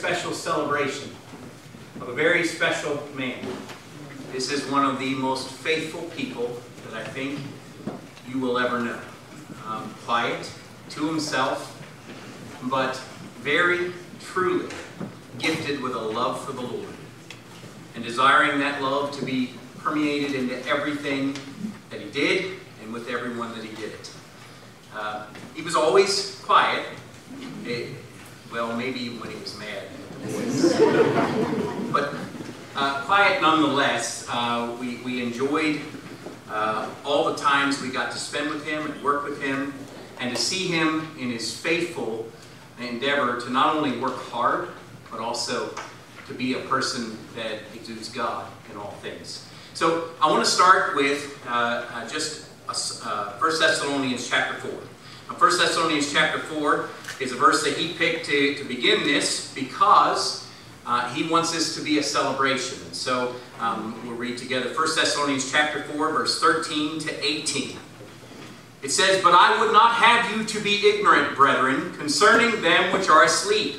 special celebration of a very special man. This is one of the most faithful people that I think you will ever know. Um, quiet to himself, but very truly gifted with a love for the Lord and desiring that love to be permeated into everything that he did and with everyone that he did it. Uh, he was always quiet. It, well, maybe when he was mad but uh, quiet nonetheless. Uh, we, we enjoyed uh, all the times we got to spend with him and work with him and to see him in his faithful endeavor to not only work hard, but also to be a person that exudes God in all things. So I want to start with uh, uh, just uh, 1 Thessalonians chapter 4. Now, 1 Thessalonians chapter 4 is a verse that he picked to, to begin this because uh, he wants this to be a celebration. So um, we'll read together 1 Thessalonians chapter 4, verse 13 to 18. It says, But I would not have you to be ignorant, brethren, concerning them which are asleep,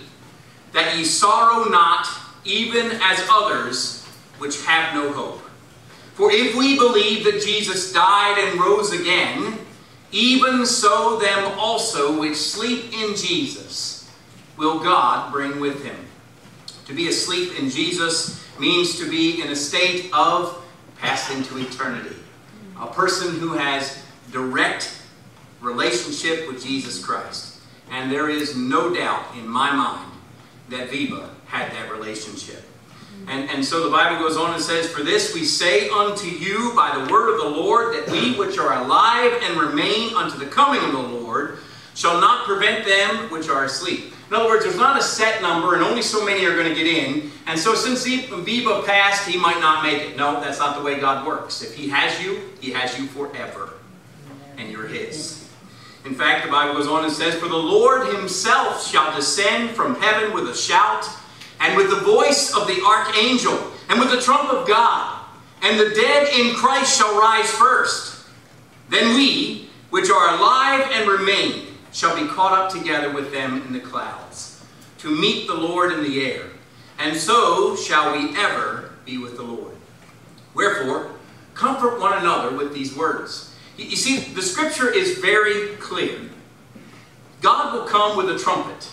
that ye sorrow not, even as others which have no hope. For if we believe that Jesus died and rose again, even so them also which sleep in Jesus will God bring with him. To be asleep in Jesus means to be in a state of passing to eternity. A person who has direct relationship with Jesus Christ. And there is no doubt in my mind that Wiebe had that relationship. And, and so the Bible goes on and says, For this we say unto you by the word of the Lord, that we which are alive and remain unto the coming of the Lord shall not prevent them which are asleep. In other words, there's not a set number, and only so many are going to get in. And so since Wiebe passed, he might not make it. No, that's not the way God works. If he has you, he has you forever. And you're his. In fact, the Bible goes on and says, For the Lord himself shall descend from heaven with a shout, and with the voice of the archangel, and with the trump of God, and the dead in Christ shall rise first. Then we, which are alive and remain, shall be caught up together with them in the clouds, to meet the Lord in the air. And so shall we ever be with the Lord. Wherefore, comfort one another with these words. You see, the scripture is very clear. God will come with a trumpet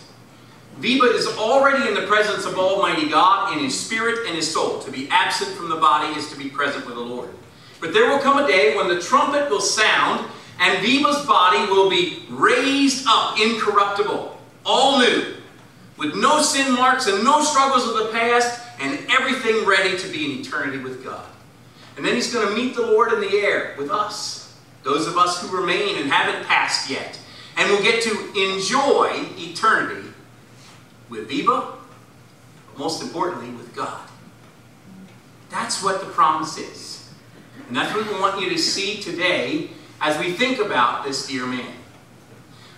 Wiebe is already in the presence of Almighty God in his spirit and his soul. To be absent from the body is to be present with the Lord. But there will come a day when the trumpet will sound and Wiebe's body will be raised up incorruptible, all new, with no sin marks and no struggles of the past, and everything ready to be in eternity with God. And then he's going to meet the Lord in the air with us, those of us who remain and haven't passed yet. And we'll get to enjoy eternity with Wiebe, but most importantly, with God. That's what the promise is. And that's what we want you to see today as we think about this dear man.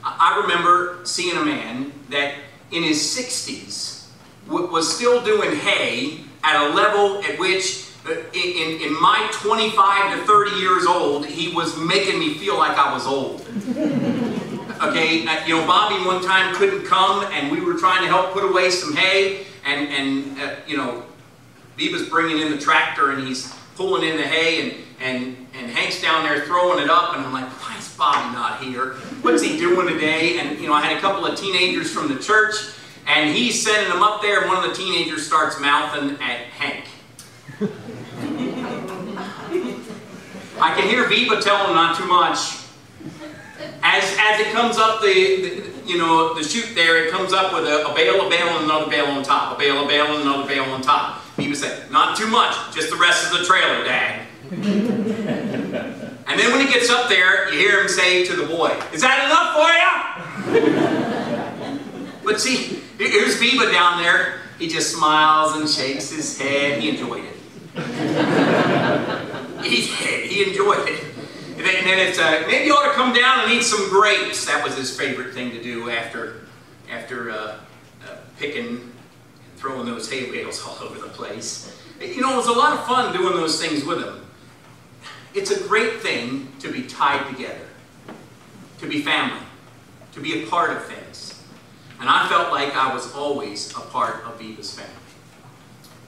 I remember seeing a man that in his 60s was still doing hay at a level at which uh, in, in my 25 to 30 years old, he was making me feel like I was old. Okay, uh, you know, Bobby one time couldn't come, and we were trying to help put away some hay, and and uh, you know, Wiebe's bringing in the tractor, and he's pulling in the hay, and and and Hank's down there throwing it up, and I'm like, why is Bobby not here? What's he doing today? And you know, I had a couple of teenagers from the church, and he's sending them up there, and one of the teenagers starts mouthing at Hank. I can hear Wiebe telling him not too much. As, as it comes up the, the, you know, the chute there, it comes up with a, a, bale, a bale, and another bale on top. A bale, a bale, and another bale on top. People say, not too much, just the rest of the trailer, Dad. and then when he gets up there, you hear him say to the boy, is that enough for you? but see, here's Wiebe down there. He just smiles and shakes his head. He enjoyed it. he, he enjoyed it. And then it's, uh, maybe you ought to come down and eat some grapes. That was his favorite thing to do after, after uh, uh picking and throwing those hay bales all over the place. You know, it was a lot of fun doing those things with him. It's a great thing to be tied together, to be family, to be a part of things. And I felt like I was always a part of Wiebe's family.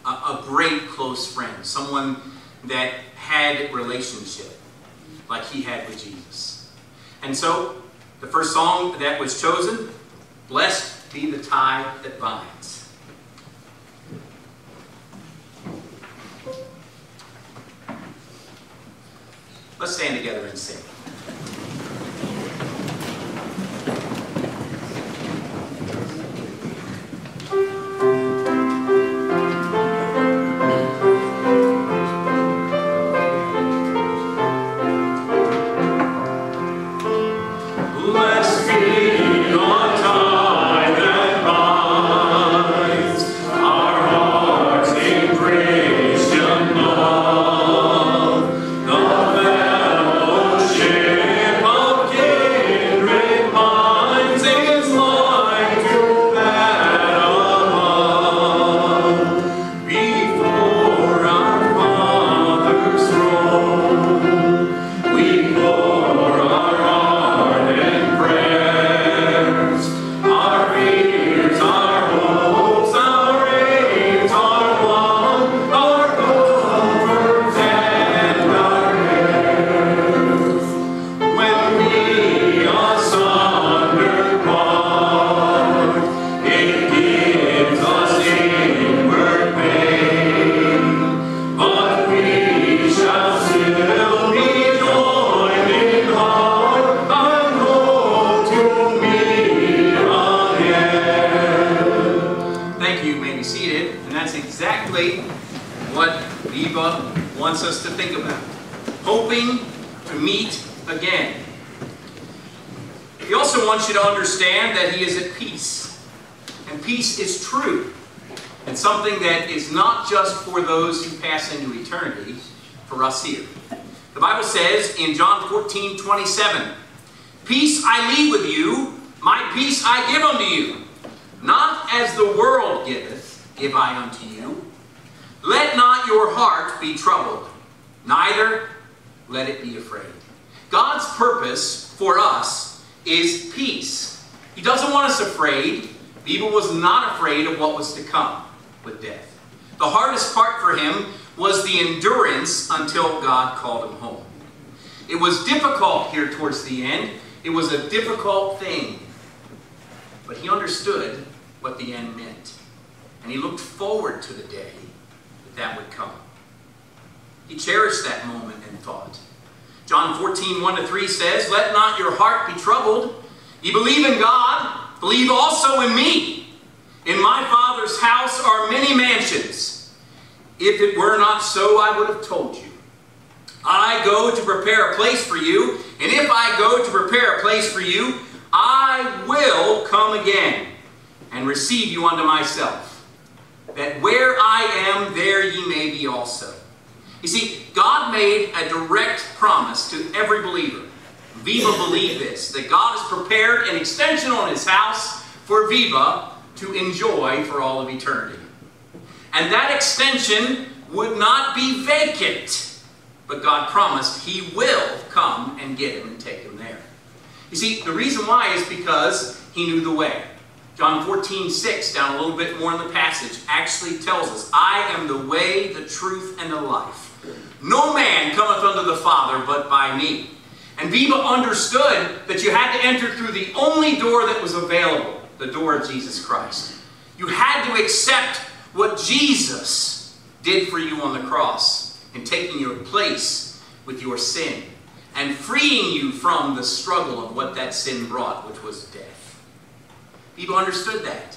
A, a great close friend, someone that had relationship like he had with Jesus. And so, the first song that was chosen, Blessed be the tie that binds. Let's stand together and sing. wants us to think about. Hoping to meet again. He also wants you to understand that he is at peace. And peace is true. And something that is not just for those who pass into eternity, for us here. The Bible says in John 14, 27, Peace I leave with you, my peace I give unto you. Not as the world giveth, give I unto you. Let not your heart be troubled, neither let it be afraid. God's purpose for us is peace. He doesn't want us afraid. The was not afraid of what was to come with death. The hardest part for him was the endurance until God called him home. It was difficult here towards the end. It was a difficult thing. But he understood what the end meant. And he looked forward to the day that would come. He cherished that moment and thought. John 14, 1 to 3 says, Let not your heart be troubled. Ye believe in God, believe also in me. In my Father's house are many mansions. If it were not so, I would have told you. I go to prepare a place for you, and if I go to prepare a place for you, I will come again and receive you unto myself that where I am, there ye may be also. You see, God made a direct promise to every believer. Wiebe believe this, that God has prepared an extension on his house for Wiebe to enjoy for all of eternity. And that extension would not be vacant, but God promised he will come and get him and take him there. You see, the reason why is because he knew the way. John 14, 6, down a little bit more in the passage, actually tells us, I am the way, the truth, and the life. No man cometh unto the Father but by me. And Wiebe understood that you had to enter through the only door that was available, the door of Jesus Christ. You had to accept what Jesus did for you on the cross in taking your place with your sin and freeing you from the struggle of what that sin brought, which was death. People understood that.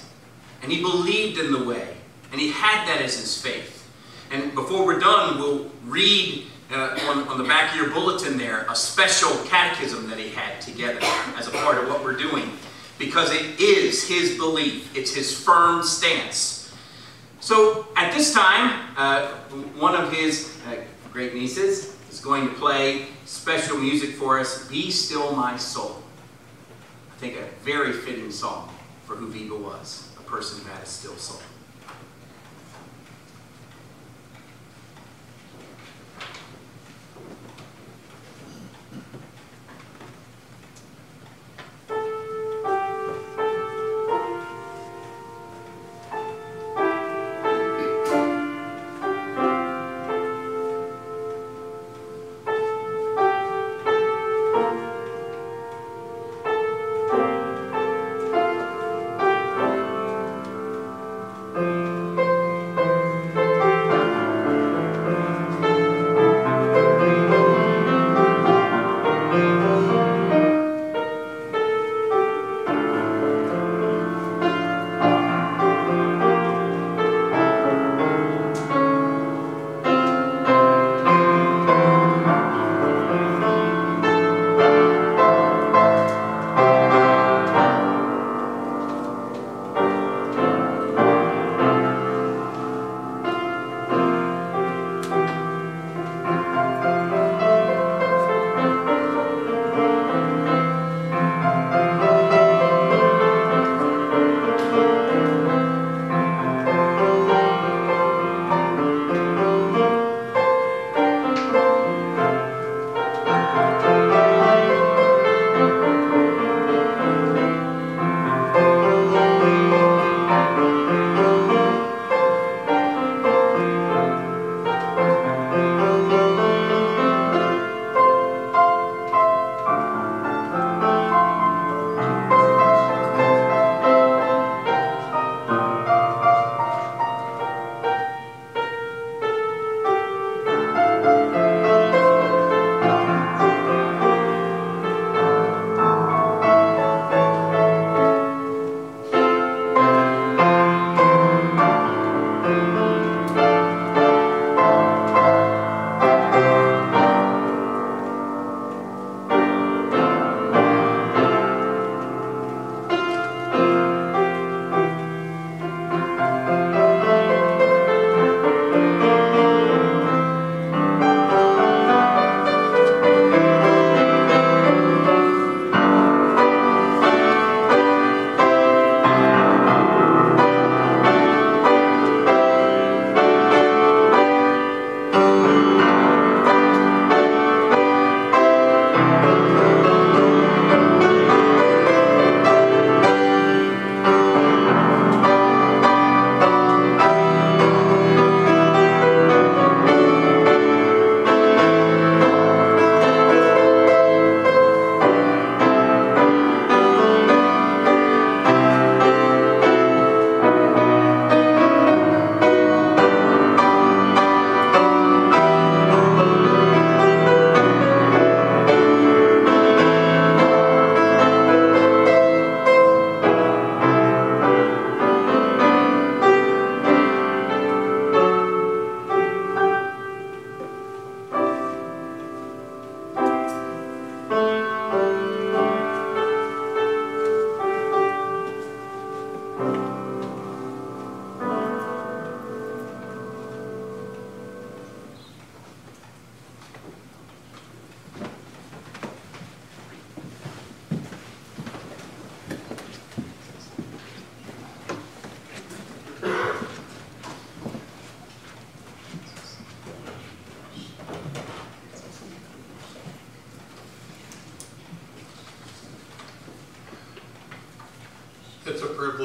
And he believed in the way. And he had that as his faith. And before we're done, we'll read uh, on, on the back of your bulletin there a special catechism that he had together as a part of what we're doing. Because it is his belief. It's his firm stance. So at this time, uh, one of his uh, great nieces is going to play special music for us, Be Still My Soul. I think a very fitting song for who Wiebe was, a person who had a still soul.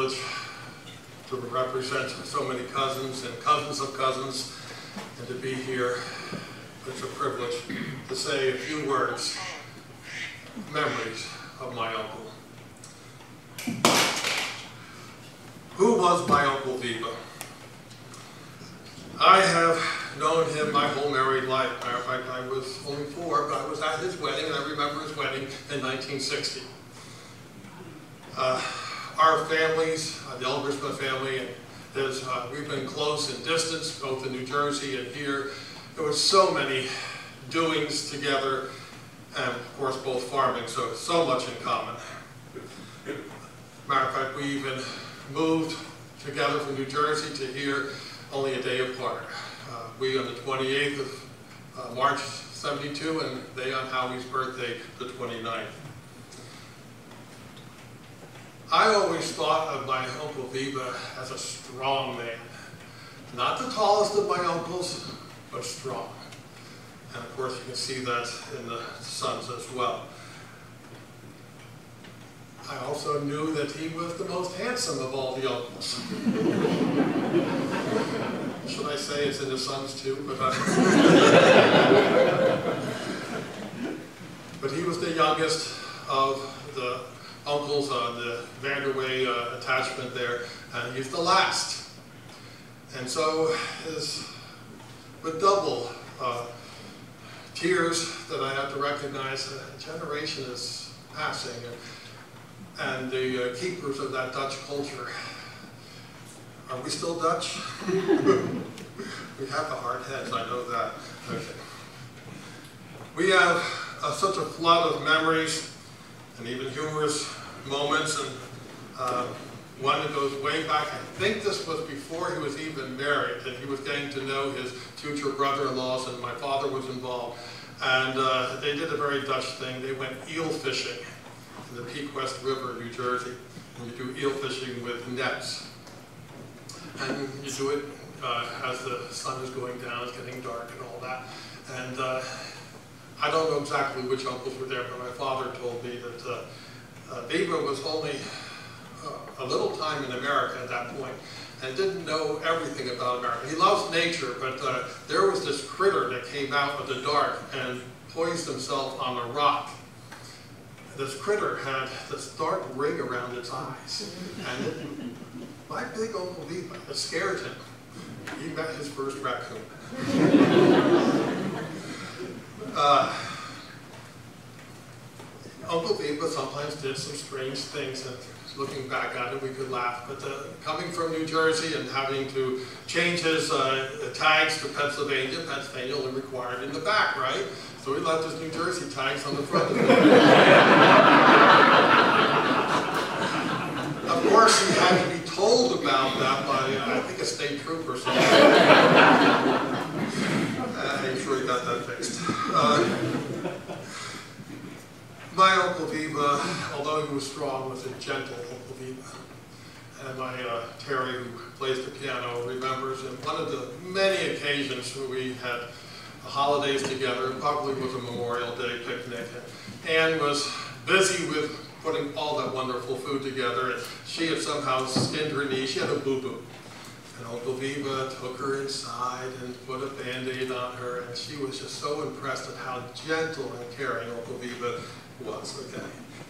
Privilege to represent so many cousins and cousins of cousins and to be here. It's a privilege to say a few words, memories of my uncle. Who was my Uncle Wiebe? I have known him my whole married life. Matter of fact, I was only four, but I was at his wedding, and I remember his wedding in 1960. Uh, our families, uh, the Elgersma family, and uh, we've been close in distance, both in New Jersey and here. There was so many doings together, and of course both farming, so so much in common. Matter of fact, we even moved together from New Jersey to here only a day apart. Uh, we on the 28th of uh, March 72 and they on Howie's birthday, the 29th. I always thought of my Uncle Wiebe as a strong man. Not the tallest of my uncles, but strong. And of course you can see that in the sons as well. I also knew that he was the most handsome of all the uncles. Should I say it's in the sons too? But, but he was the youngest of the uncles on the Vanderway uh, attachment there, and he's the last. And so with double uh, tears that I have to recognize, a generation is passing. And, and the uh, keepers of that Dutch culture. Are we still Dutch? we have the hard heads, I know that. Okay. We have uh, such a flood of memories and even humorous moments and uh, one that goes way back. I think this was before he was even married and he was getting to know his future brother-in-laws and my father was involved. And uh, they did a very Dutch thing. They went eel fishing in the Pequest River, New Jersey, and you do eel fishing with nets. And you do it uh, as the sun is going down, it's getting dark and all that. And uh, I don't know exactly which uncles were there, but my father told me that uh, uh was only uh, a little time in America at that point and didn't know everything about America. He loves nature, but uh, there was this critter that came out of the dark and poised himself on a rock this critter had this dark ring around its eyes. And it, my big Uncle Wiebe, scared him. He met his first raccoon. uh, Uncle Wiebe sometimes did some strange things, and looking back at it, we could laugh. But uh, coming from New Jersey and having to change his uh, tags to Pennsylvania, Pennsylvania only required in the back, right? So he left his New Jersey tags on the front of it. of course, he had to be told about that by, uh, I think, a state trooper. So uh, I'm sure he got that fixed. Uh, my Uncle Wiebe, although he was strong, was a gentle Uncle Wiebe. And my uh, Terry, who plays the piano, remembers in one of the many occasions where we had holidays together. Probably was a Memorial Day picnic. Anne was busy with putting all that wonderful food together. And she had somehow skinned her knee. She had a boo-boo. And Uncle Wiebe took her inside and put a Band-Aid on her. And she was just so impressed at how gentle and caring Uncle Wiebe was. Okay,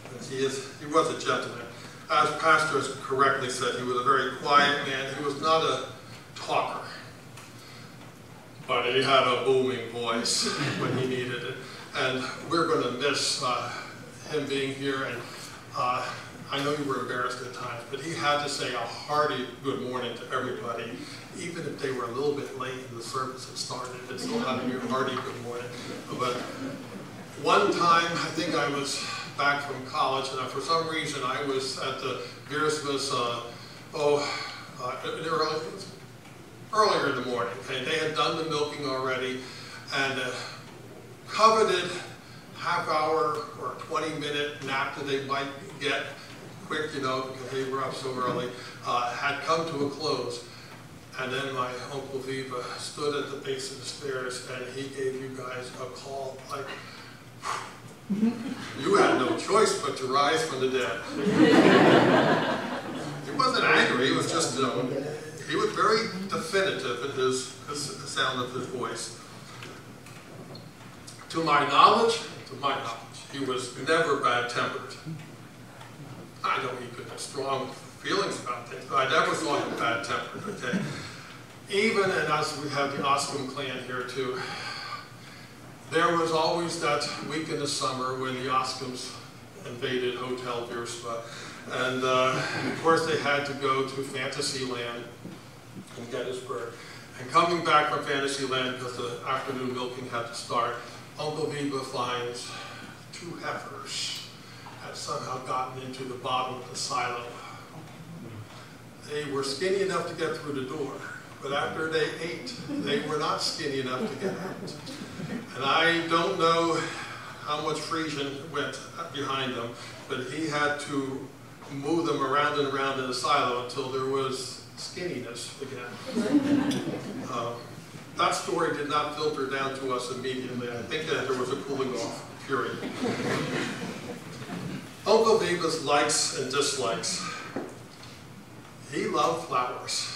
and he, is, he was a gentleman. As Pastor has correctly said, he was a very quiet man. He was not a talker but he had a booming voice when he needed it. And we're going to miss uh, him being here. And uh, I know you were embarrassed at times, but he had to say a hearty good morning to everybody, even if they were a little bit late and the service had started. It still had to be a hearty good morning. But one time, I think I was back from college, and for some reason I was at the Viersma's, uh, oh, uh, were earlier in the morning. Okay? They had done the milking already, and a coveted half hour or 20 minute nap that they might get quick, you know, because they were up so early, uh, had come to a close. And then my Uncle Wiebe stood at the base of the stairs and he gave you guys a call like, you had no choice but to rise from the dead. He wasn't angry, he was just, you know, he was very definitive in his, his the sound of his voice. To my knowledge, to my knowledge, he was never bad-tempered. I he could have strong feelings about things, but I never saw him bad-tempered, okay? Even, and as we have the Oscom clan here too, there was always that week in the summer when the Oscoms invaded Hotel Viersma. And uh, of course, they had to go to Fantasyland in Gettysburg. And coming back from Fantasyland, because the afternoon milking had to start, Uncle Wiebe finds two heifers had somehow gotten into the bottom of the silo. They were skinny enough to get through the door, but after they ate, they were not skinny enough to get out. And I don't know how much Frisian went behind them, but he had to move them around and around in the silo until there was skinniness again. Um, that story did not filter down to us immediately. I think that there was a cooling off period. Uncle Wiebe's likes and dislikes. He loved flowers,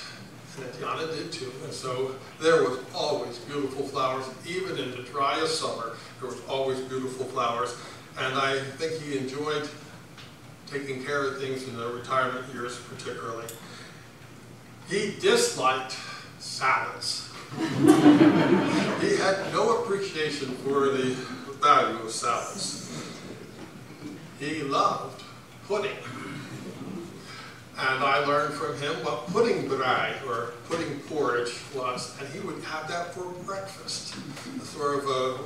and Diana did too. And so there was always beautiful flowers, even in the driest summer. There was always beautiful flowers, and I think he enjoyed taking care of things in the retirement years, particularly. He disliked salads. he had no appreciation for the value of salads. He loved pudding. And I learned from him what pudding brei, or pudding porridge, was, and he would have that for breakfast. Sort of a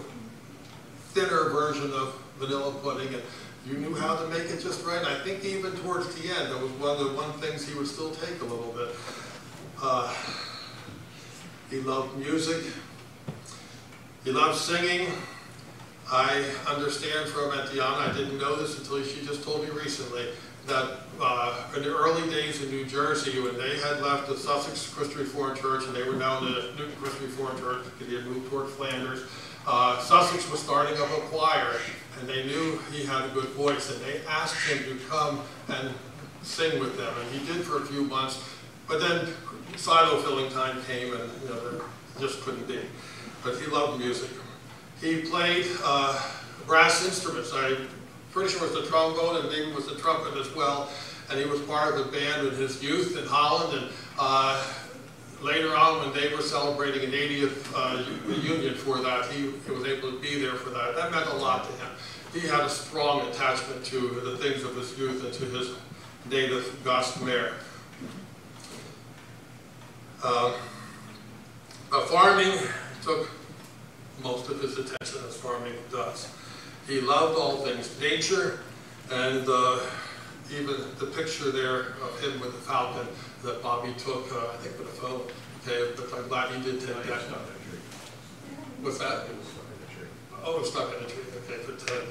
thinner version of vanilla pudding, and you knew how to make it just right. I think even towards the end, that was one of the one things he would still take a little bit. Uh, he loved music. He loved singing. I understand from Etiana, I didn't know this until she just told me recently, that uh, in the early days in New Jersey, when they had left the Sussex Christian Reformed Church and they were now in the Newton Christian Reformed Church because he had moved toward Flanders, uh, Sussex was starting up a choir and they knew he had a good voice and they asked him to come and sing with them and he did for a few months, but then silo filling time came and you know, just couldn't be. But he loved music. He played uh, brass instruments. I'm pretty sure it was the trombone and maybe it was the trumpet as well. And he was part of a band in his youth in Holland. And uh, later on, when they were celebrating an 80th uh, union for that, he, he, was able to be there for that. That meant a lot to him. He had a strong attachment to the things of his youth and to his native Gossamer. Uh, farming took most of his attention as farming does. He loved all things nature, and uh, even the picture there of him with the falcon that Bobby took, uh, I think with a phone, okay, but I'm glad he did take that. What's that? It was stuck in a tree. Oh, it was stuck in a tree, okay, but uh,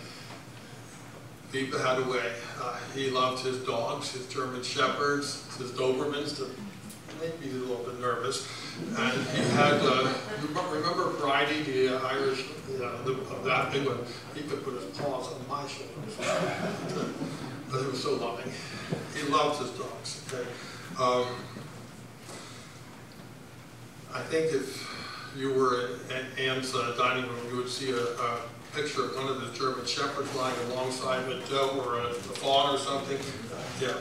Wiebe had a way. Uh, he loved his dogs, his German Shepherds, his Dobermans, to make me a little bit nervous. And he had, uh, remember Bridie, the uh, Irish, uh, the, that one? He could put his paws on my shoulders. but he was so loving. He loved his dogs. Okay? Um, I think if you were at Ann's uh, dining room, you would see a, a, picture of one of the German shepherds lying alongside a doe or a, a fawn or something. Yeah.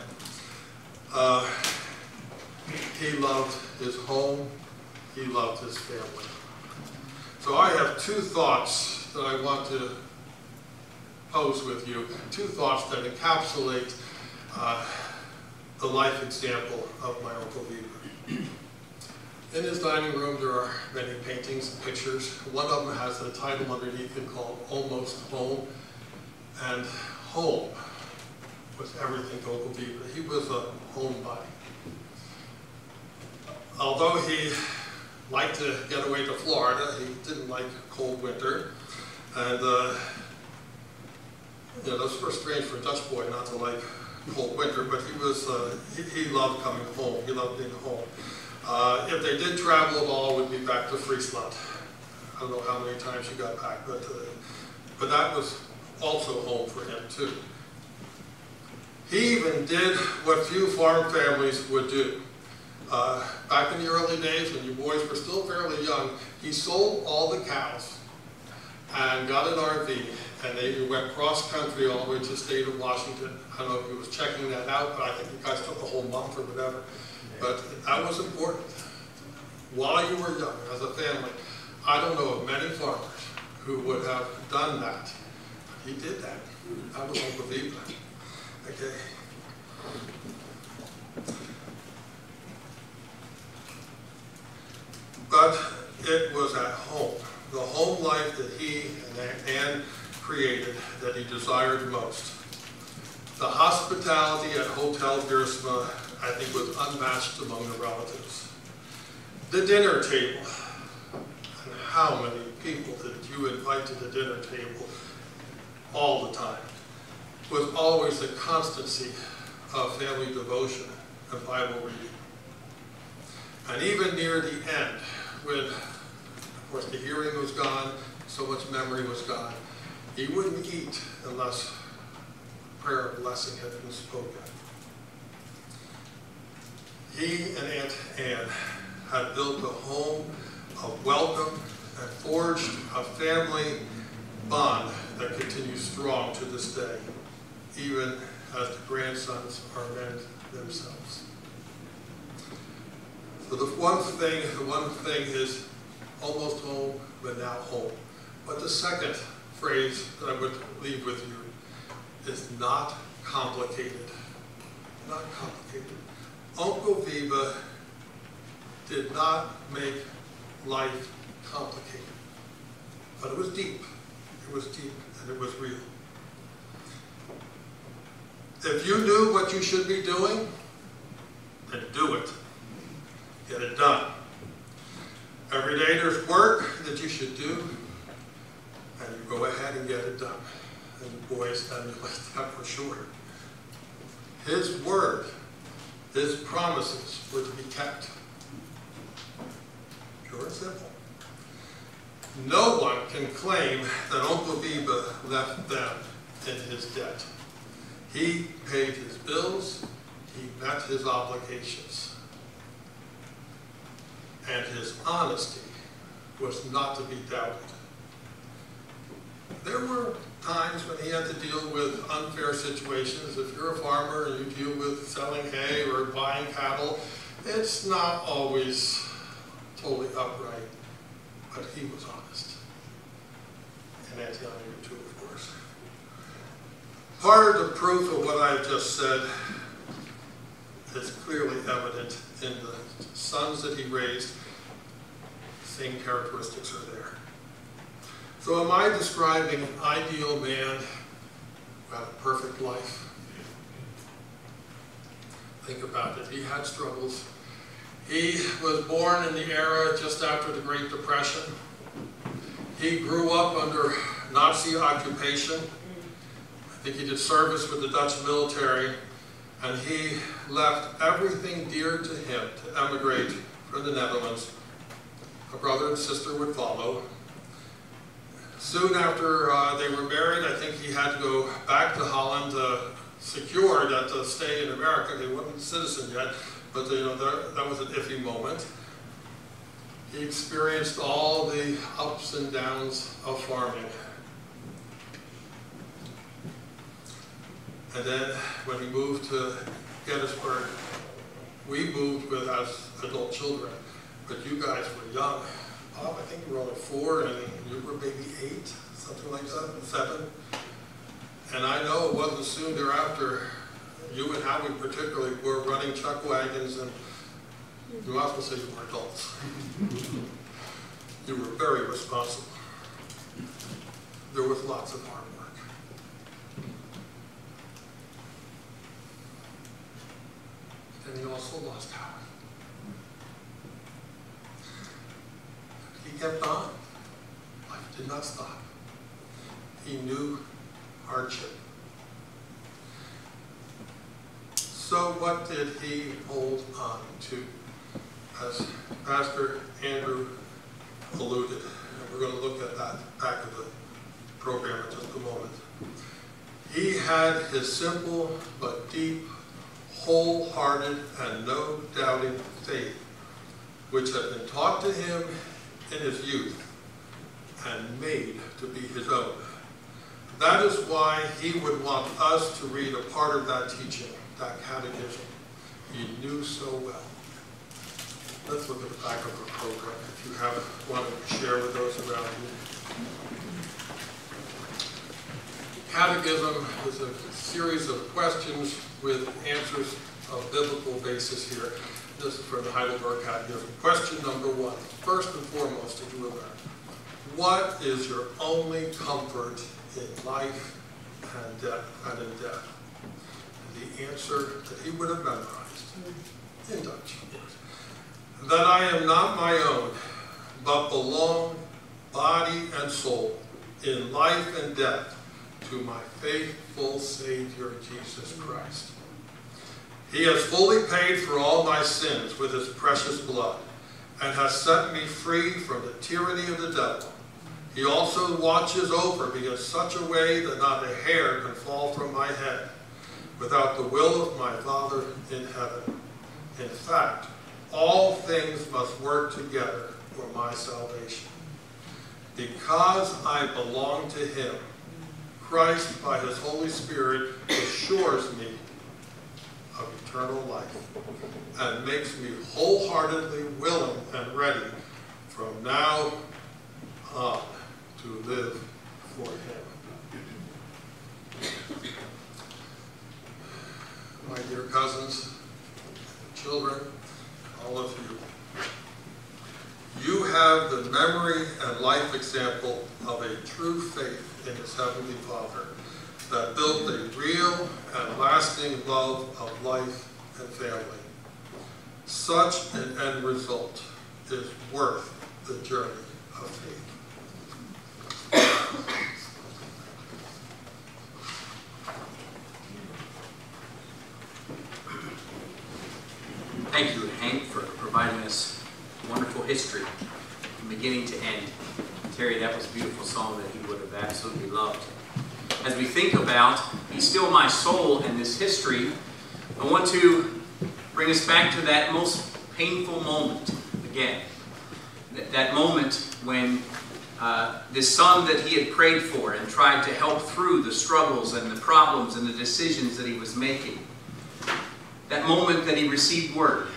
Uh, he loved his home. He loved his family. So I have two thoughts that I want to pose with you. Two thoughts that encapsulate uh, the life example of my Uncle Wiebe. In his dining room, there are many paintings and pictures. One of them has a title underneath it called Almost Home. And home was everything to Uncle Wiebe. He was a homebody although he liked to get away to Florida, he didn't like cold winter. And, uh, you know, that's sort of strange for a Dutch boy not to like cold winter, but he was, uh, he, he, loved coming home. He loved being home. Uh, if they did travel at all, would be back to Friesland. I don't know how many times he got back, but, uh, but that was also home for him too. He even did what few farm families would do. Uh, back in the early days, when you boys were still fairly young, he sold all the cows and got an RV, and they went cross-country all the way to the state of Washington. I don't know if he was checking that out, but I think you guys took a whole month or whatever. But that was important. While you were young, as a family, I don't know of many farmers who would have done that. He did that. I was unbelievable. Okay. But it was at home, the home life that he and Ann created that he desired most. The hospitality at Hotel Viersma, I think, was unmatched among the relatives. The dinner table, and how many people did you invite to the dinner table all the time, was always the constancy of family devotion and Bible reading. And even near the end, when, of course, the hearing was gone, so much memory was gone, he wouldn't eat unless prayer of blessing had been spoken. He and Aunt Anne had built a home of welcome and forged a family bond that continues strong to this day, even as the grandsons are men themselves. So the one thing, the one thing is almost home, but now home. But the second phrase that I would leave with you is not complicated. Not complicated. Uncle Wiebe did not make life complicated, but it was deep. It was deep and it was real. If you knew what you should be doing, then do it. Get it done. Every day there's work that you should do, and you go ahead and get it done. And the boys emulate that for sure. His word, his promises were to be kept. Pure and simple. No one can claim that Uncle Wiebe left them in his debt. He paid his bills, he met his obligations. And his honesty was not to be doubted. There were times when he had to deal with unfair situations. If you're a farmer and you deal with selling hay or buying cattle, it's not always totally upright, but he was honest. And Anya too, of course. Part of the proof of what I've just said is clearly evident in the sons that he raised. Same characteristics are there. So am I describing an ideal man who had a perfect life? Think about it. He had struggles. He was born in the era just after the Great Depression. He grew up under Nazi occupation. I think he did service with the Dutch military, and he left everything dear to him to emigrate from the Netherlands. A brother and sister would follow. Soon after uh, they were married, I think he had to go back to Holland to secure that to stay in America. They weren't a citizen yet, but you know that, that was an iffy moment. He experienced all the ups and downs of farming. And then when we moved to Gettysburg, we moved with us adult children, but you guys were young. I think you were only four and you were maybe eight, something like that, seven. And I know it wasn't soon thereafter, you and Howie particularly were running chuck wagons and you might say you were adults. you were very responsible. There was lots of hard work. Then you also lost Howie. He kept on. Life did not stop. He knew hardship. So what did he hold on to? As Pastor Andrew alluded, and we're going to look at that back of the program in just a moment. He had his simple but deep, wholehearted, and no doubting faith, which had been taught to him in his youth and made to be his own. That is why he would want us to read a part of that teaching, that catechism he knew so well. Let's look at the back of the program if you have one to share with those around you. Catechism is a series of questions with answers of biblical basis here. This is from the Heidelberg Catechism. Question number one. First and foremost, if you will what is your only comfort in life and death and in death? And the answer that he would have memorized in Dutch. That I am not my own, but belong, body and soul, in life and death, to my faithful Savior, Jesus Christ. He has fully paid for all my sins with his precious blood, and has set me free from the tyranny of the devil. He also watches over me in such a way that not a hair can fall from my head without the will of my Father in heaven. In fact, all things must work together for my salvation. Because I belong to him, Christ, by his Holy Spirit, assures me of eternal life and makes me wholeheartedly willing and ready from now on to live for him. My dear cousins, children, all of you, you have the memory and life example of a true faith in his heavenly Father that built a real and lasting love of life and family. Such an end result is worth the journey of faith. Thank you, Hank, for providing us wonderful history from beginning to end. Terry, that was a beautiful song that he would have absolutely loved. As we think about Be Still My Soul and this history, I want to bring us back to that most painful moment again. That, that moment when uh, this son that he had prayed for and tried to help through the struggles and the problems and the decisions that he was making. That moment that he received word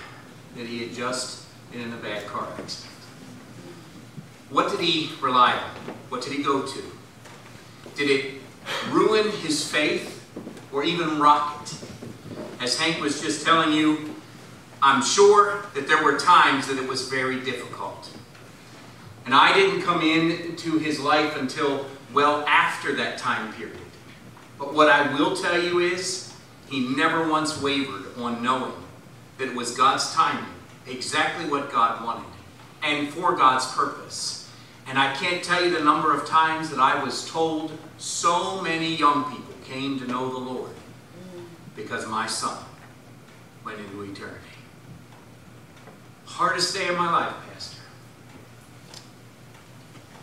that he had just been in a bad car accident. What did he rely on? What did he go to? Did it ruin his faith or even rock it? As Hank was just telling you, I'm sure that there were times that it was very difficult. And I didn't come into his life until well after that time period. But what I will tell you is, he never once wavered on knowing that it was God's timing, exactly what God wanted, and for God's purpose. And I can't tell you the number of times that I was told so many young people came to know the Lord because my son went into eternity. Hardest day of my life, Pastor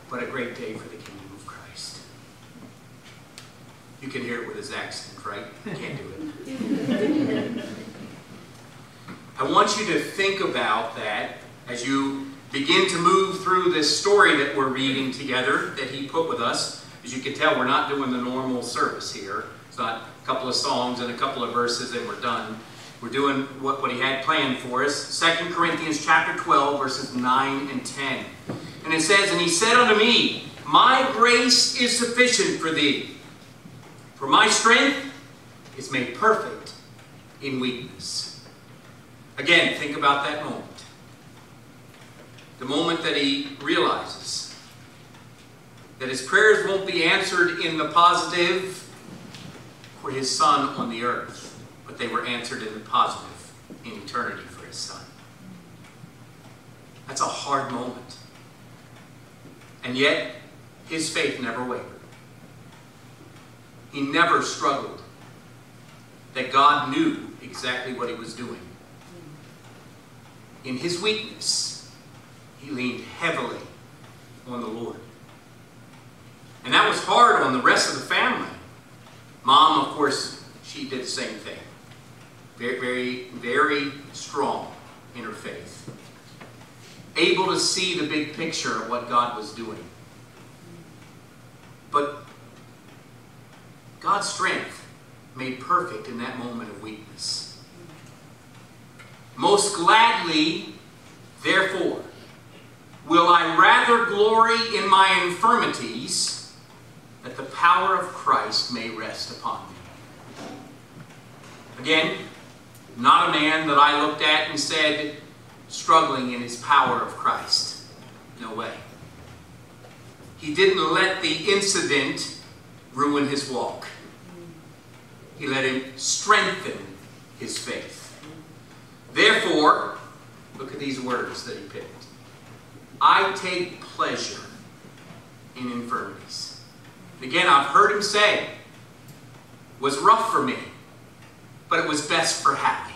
but a great day for the kingdom of Christ. You can hear it with his accent, right? You can't do it. I want you to think about that as you begin to move through this story that we're reading together that he put with us. As you can tell, we're not doing the normal service here. It's not a couple of songs and a couple of verses and we're done. We're doing what, what he had planned for us. Second Corinthians chapter 12, verses 9 and 10. And it says, And he said unto me, My grace is sufficient for thee, for my strength is made perfect in weakness. Again, think about that moment. The moment that he realizes that his prayers won't be answered in the positive for his son on the earth, but they were answered in the positive in eternity for his son. That's a hard moment. And yet, his faith never wavered. He never struggled. That God knew exactly what he was doing. In his weakness, he leaned heavily on the Lord. And that was hard on the rest of the family. Mom, of course, she did the same thing. Very, very, very strong in her faith. Able to see the big picture of what God was doing. But God's strength made perfect in that moment of weakness. Most gladly, therefore, will I rather glory in my infirmities that the power of Christ may rest upon me. Again, not a man that I looked at and said, struggling in his power of Christ. No way. He didn't let the incident ruin his walk. He let him strengthen his faith. Therefore, look at these words that he picked. I take pleasure in infirmities. Again, I've heard him say, was rough for me, but it was best for Happy.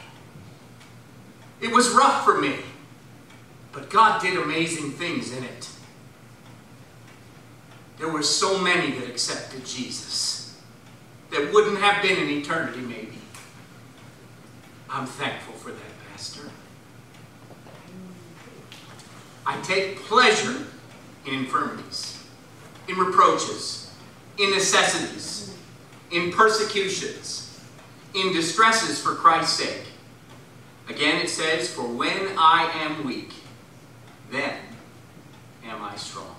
It was rough for me, but God did amazing things in it. There were so many that accepted Jesus that wouldn't have been in eternity, maybe. I'm thankful for that, Pastor. I take pleasure in infirmities, in reproaches, in necessities, in persecutions, in distresses for Christ's sake. Again, it says, For when I am weak, then am I strong.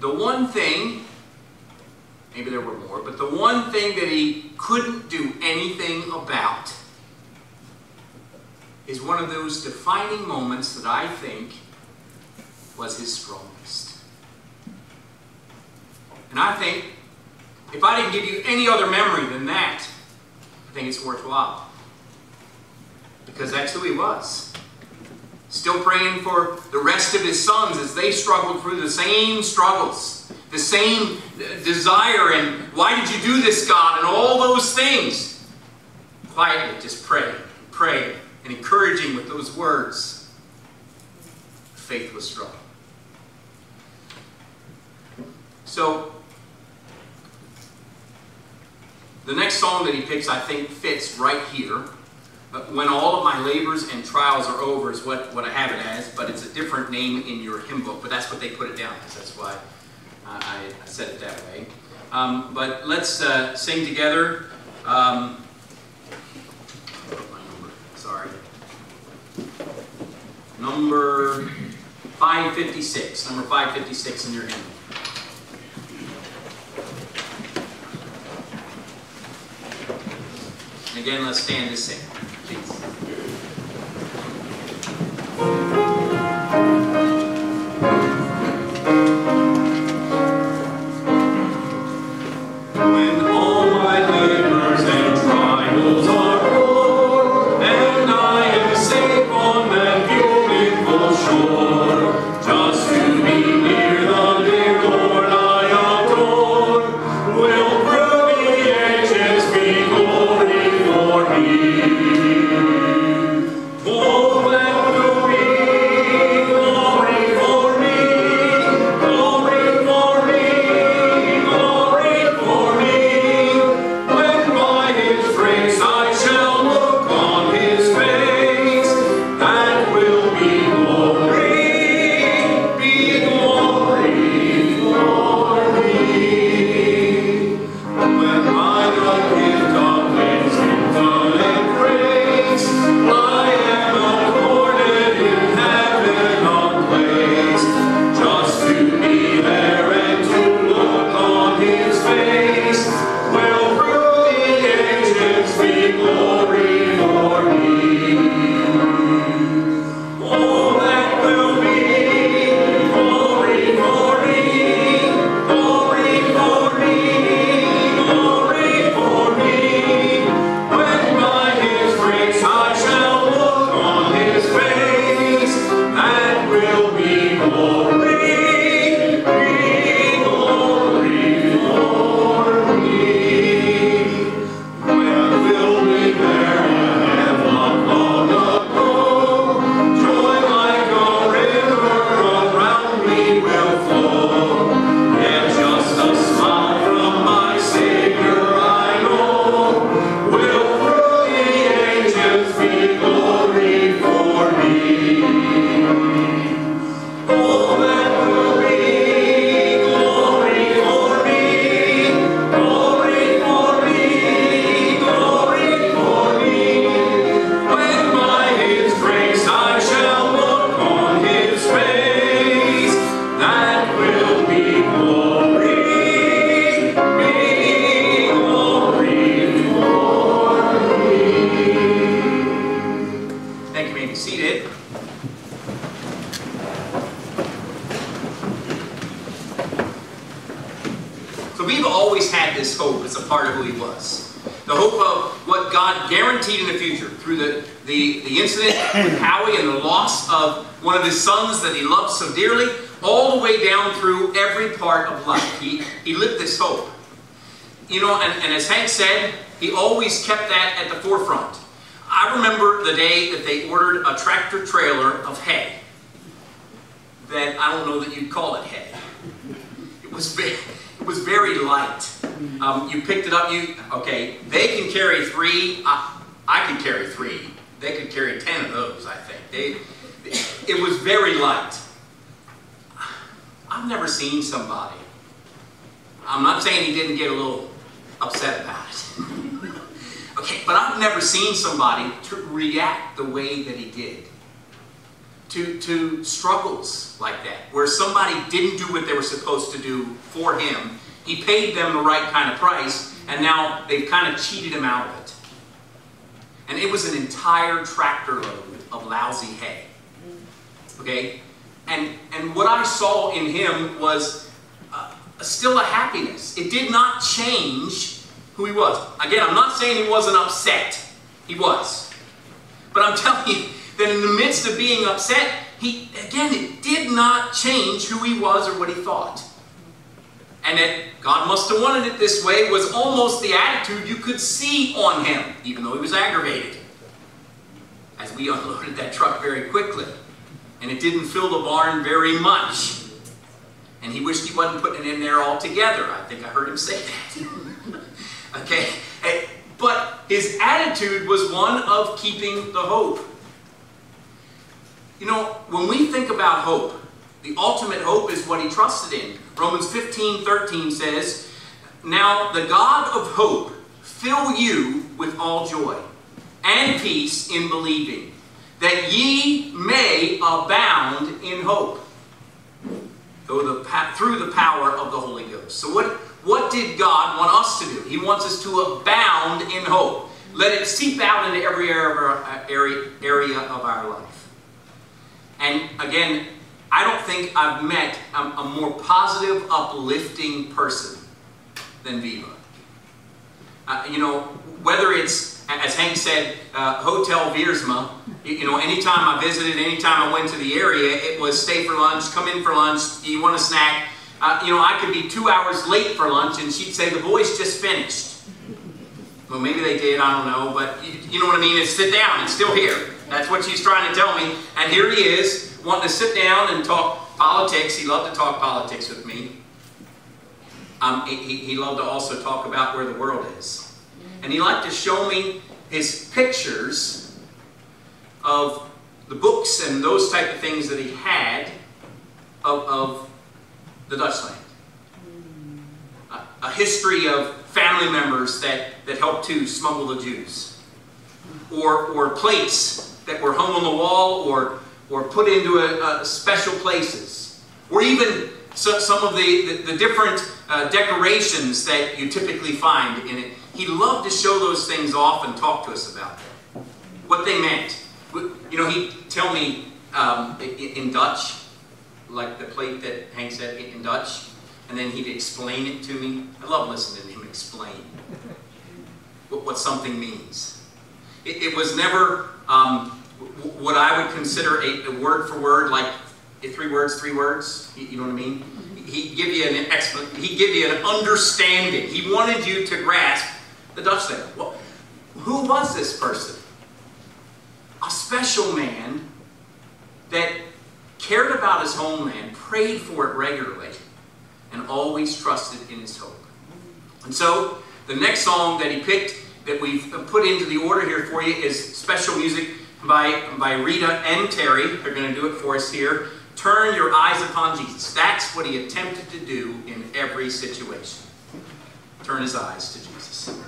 The one thing, maybe there were more, but the one thing that he couldn't do anything about is one of those defining moments that I think was his strongest. And I think if I didn't give you any other memory than that, I think it's worthwhile. Because that's who he was. Still praying for the rest of his sons as they struggled through the same struggles, the same desire, and why did you do this, God, and all those things. Quietly, just pray, pray, and encouraging with those words. Faith was strong. So, the next song that he picks, I think, fits right here. When all of my labors and trials are over is what, what I have it as, but it's a different name in your hymn book, but that's what they put it down as. That's why I, I said it that way. Um, but let's uh, sing together. Um, Number 556. Number 556 in your. And again, let's stand to sing. will incident with Howie and the loss of one of his sons that he loved so dearly, all the way down through every part of life. He, he lived this hope. You know, and, and as Hank said, he always kept that at the forefront. I remember the day that they ordered a tractor trailer of hay. That I don't know that you'd call it hay. It was very, it was very light. Um, you picked it up. You okay? They can carry three. I, I can carry three. They could carry ten of those. I think they. It was very light. I've never seen somebody. I'm not saying he didn't get a little upset about it. okay, but I've never seen somebody to react the way that he did to, to struggles like that, where somebody didn't do what they were supposed to do for him. He paid them the right kind of price, and now they've kind of cheated him out of it. And it was an entire tractor load of lousy hay. Okay? And, and what I saw in him was uh, still a happiness. It did not change who he was. Again, I'm not saying he wasn't upset. He was. But I'm telling you, that in the midst of being upset, he, again, it did not change who he was or what he thought. And that God must have wanted it this way was almost the attitude you could see on him, even though he was aggravated. As we unloaded that truck very quickly. And it didn't fill the barn very much. And he wished he wasn't putting it in there altogether. I think I heard him say that. okay? Eh, but his attitude was one of keeping the hope. You know, when we think about hope, the ultimate hope is what he trusted in. Romans 15 13 says, Now the God of hope fill you with all joy and peace in believing, that ye may abound in hope through the, through the power of the Holy Ghost. So, what, what did God want us to do? He wants us to abound in hope. Let it seep out into every area of our, area, area of our life. And again, I don't think I've met a, a more positive, uplifting person than Wiebe. Uh, you know, whether it's, as Hank said, uh, Hotel Viersma, you know, anytime I visited, anytime I went to the area, it was stay for lunch, come in for lunch, you want a snack? Uh, you know, I could be two hours late for lunch and she'd say, the boys just finished. Well, maybe they did, I don't know, but you, you know what I mean? It's sit down, it's still here. That's what she's trying to tell me. And here he is, wanting to sit down and talk politics. He loved to talk politics with me. Um, he, he loved to also talk about where the world is. And he liked to show me his pictures of the books and those type of things that he had of, of the Dutch land. A, a history of family members that, that helped to smuggle the Jews. Or, or plates that were hung on the wall or, or put into a, a special places. Or even so, some of the, the, the different uh, decorations that you typically find in it. He loved to show those things off and talk to us about them. What they meant. You know, he'd tell me um, in Dutch, like the plate that Hank said in Dutch, and then he'd explain it to me. I love listening to him explain what, what something means. It, it was never um, what I would consider a, a, word for word, like three words, three words. You, you know what I mean? He'd give you an explanation. He'd give you an understanding. He wanted you to grasp the Dutch thing. Well, who was this person? A special man that cared about his homeland, prayed for it regularly, and always trusted in his hope. And so, the next song that he picked that we've put into the order here for you is special music by, by Rita and Terry. They're going to do it for us here. Turn your eyes upon Jesus. That's what he attempted to do in every situation. Turn his eyes to Jesus.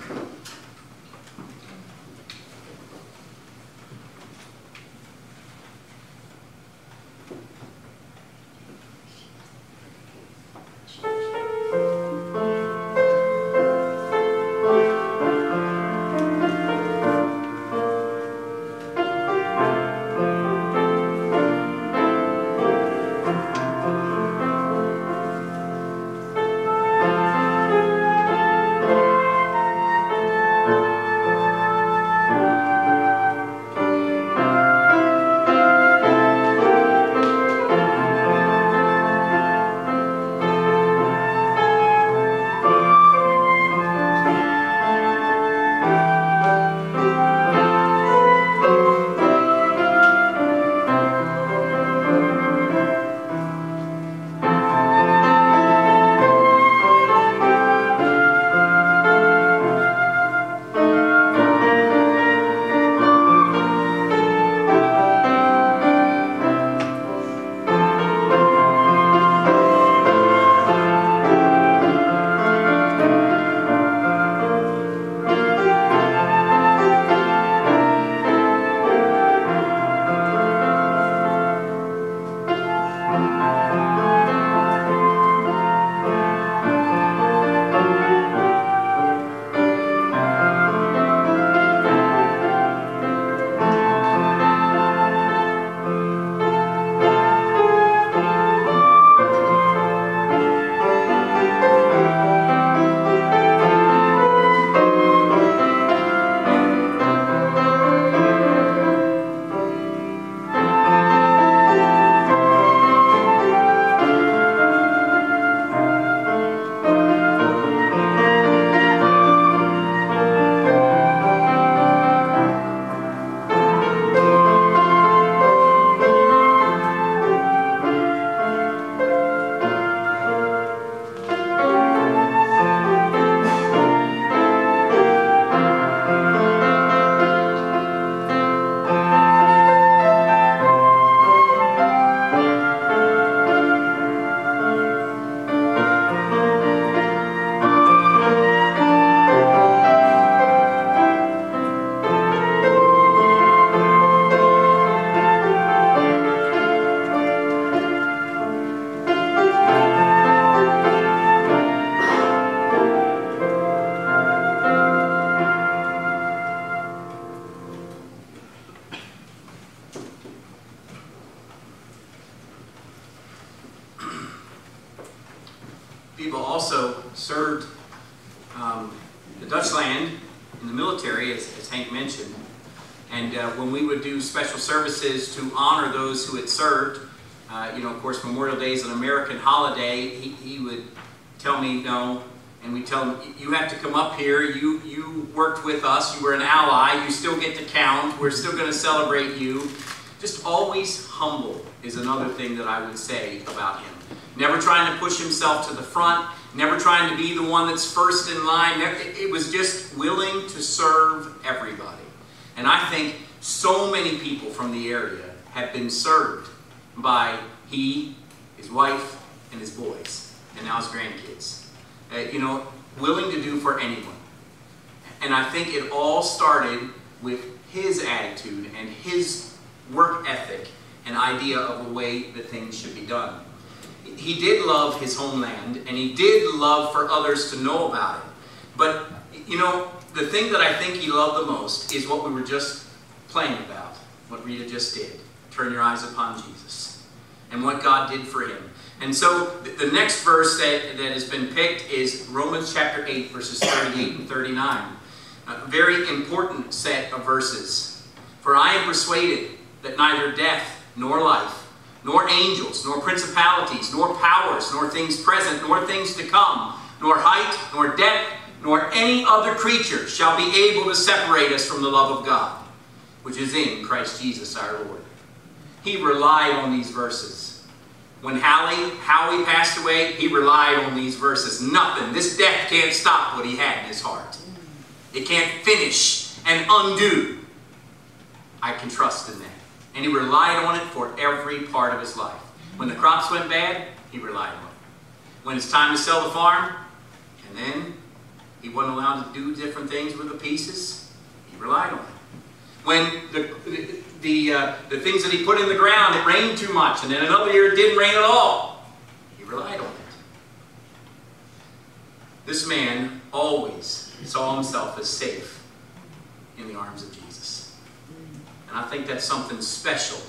Services to honor those who had served, uh, you know, of course, Memorial Day is an American holiday, he, he would tell me, no, and we tell him, you have to come up here, you, you worked with us, you were an ally, you still get to count, we're still going to celebrate you. Just always humble is another thing that I would say about him. Never trying to push himself to the front, never trying to be the one that's first in line. It was just willing to serve everybody. And I think so many people from the area have been served by he, his wife, and his boys, and now his grandkids. Uh, you know, willing to do for anyone. And I think it all started with his attitude and his work ethic and idea of the way that things should be done. He did love his homeland, and he did love for others to know about it. But, you know, the thing that I think he loved the most is what we were just playing about, what Rita just did. Turn your eyes upon Jesus and what God did for him. And so the next verse that, that has been picked is Romans chapter 8, verses 38 and 39. A very important set of verses. For I am persuaded that neither death nor life, nor angels, nor principalities, nor powers, nor things present, nor things to come, nor height, nor depth, nor any other creature shall be able to separate us from the love of God, which is in Christ Jesus our Lord. He relied on these verses. When Howie, Howie passed away, he relied on these verses. Nothing. This death can't stop what he had in his heart. It can't finish and undo. I can trust in that. And he relied on it for every part of his life. When the crops went bad, he relied on it. When it's time to sell the farm, and then he wasn't allowed to do different things with the pieces. He relied on it. When the, the, the, uh, the things that he put in the ground, it rained too much, and then another year it didn't rain at all. He relied on it. This man always saw himself as safe in the arms of Jesus. And I think that's something special